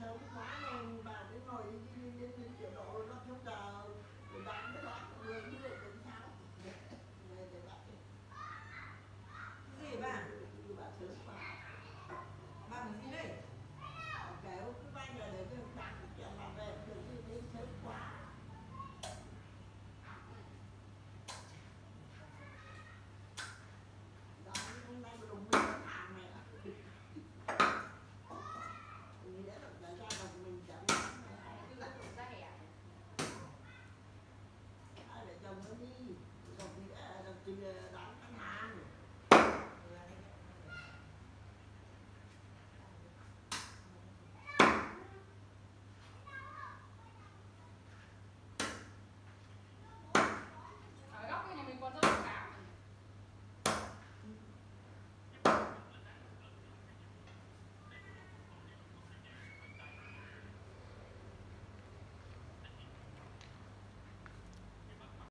thơm quá